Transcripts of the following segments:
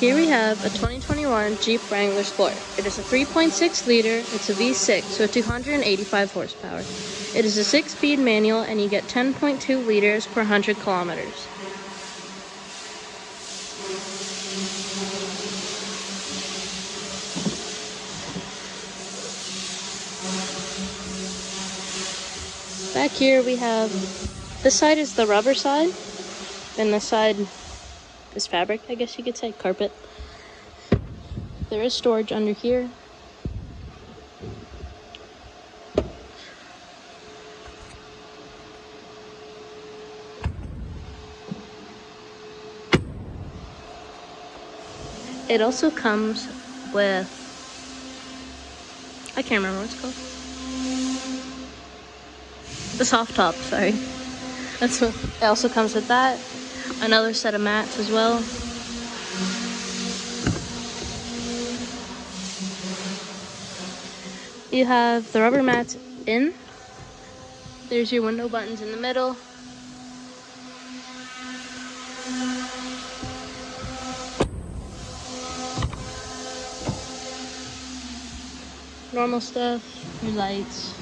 Here we have a 2021 Jeep Wrangler Sport. It is a 3.6 liter, it's a V6, so 285 horsepower. It is a 6-speed manual and you get 10.2 liters per 100 kilometers. Back here we have, this side is the rubber side, and this side is fabric, I guess you could say, carpet. There is storage under here. It also comes with, I can't remember what it's called. The soft top, sorry. That's what, it also comes with that another set of mats as well. You have the rubber mats in. There's your window buttons in the middle. Normal stuff, your lights.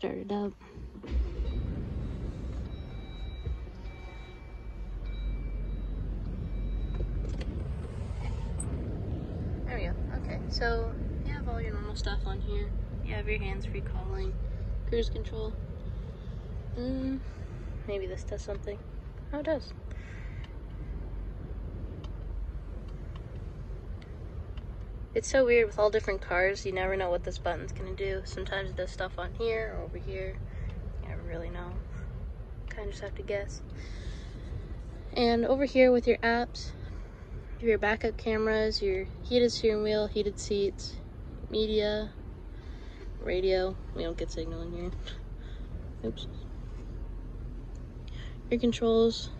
Start it up. There we go. Okay, so you have all your normal stuff on here. You have your hands-free calling, cruise control. Mm, maybe this does something. Oh, it does. It's so weird with all different cars. You never know what this button's gonna do. Sometimes it does stuff on here or over here. You never really know. Kind of just have to guess. And over here with your apps, your backup cameras, your heated steering wheel, heated seats, media, radio. We don't get signal in here. Oops. Your controls,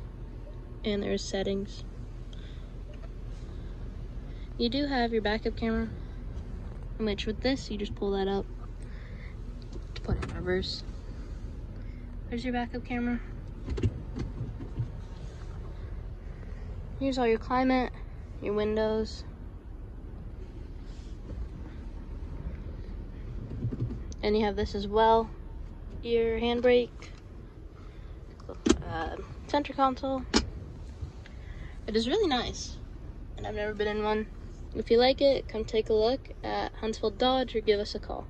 and there's settings. You do have your backup camera, which with this, you just pull that up to put it in reverse. There's your backup camera. Here's all your climate, your windows. And you have this as well. Your handbrake, uh, center console. It is really nice, and I've never been in one. If you like it, come take a look at Huntsville Dodge or give us a call.